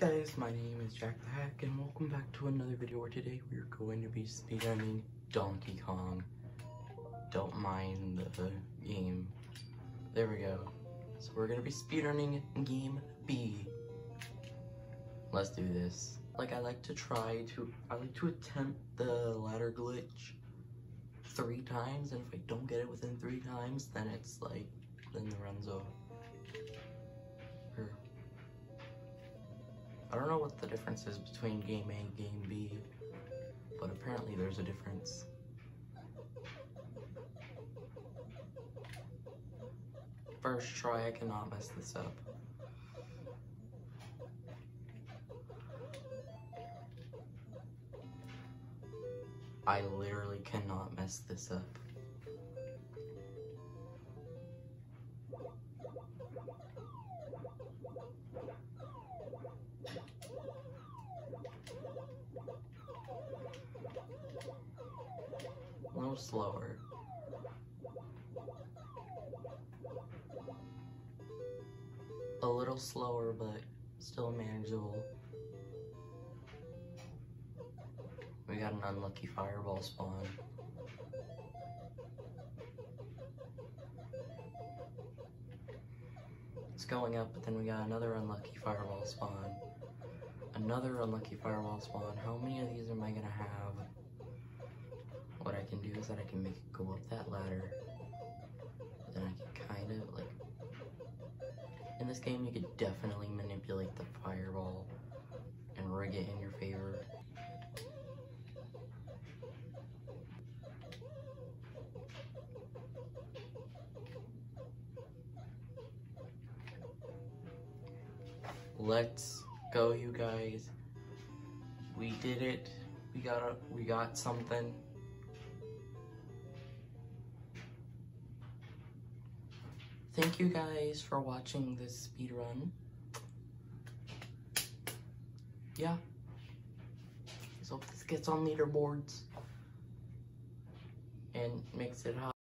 guys, my name is Jack the Hack and welcome back to another video where today we're going to be speedrunning Donkey Kong. Don't mind the game. There we go. So we're gonna be speedrunning game B. Let's do this. Like I like to try to, I like to attempt the ladder glitch three times and if I don't get it within three times then it's like, then the run's over. I don't know what the difference is between game A and game B, but apparently there's a difference. First try, I cannot mess this up. I literally cannot mess this up. Slower. A little slower, but still manageable. We got an unlucky fireball spawn. It's going up, but then we got another unlucky fireball spawn. Another unlucky fireball spawn. How many of these am I gonna have? What I can do that I can make it go up that ladder. Then I can kind of like... In this game, you could definitely manipulate the fireball and rig it in your favor. Let's go, you guys. We did it. We got a, we got something. Thank you guys for watching this speed run. Yeah. Hope this gets on leaderboards and makes it hot.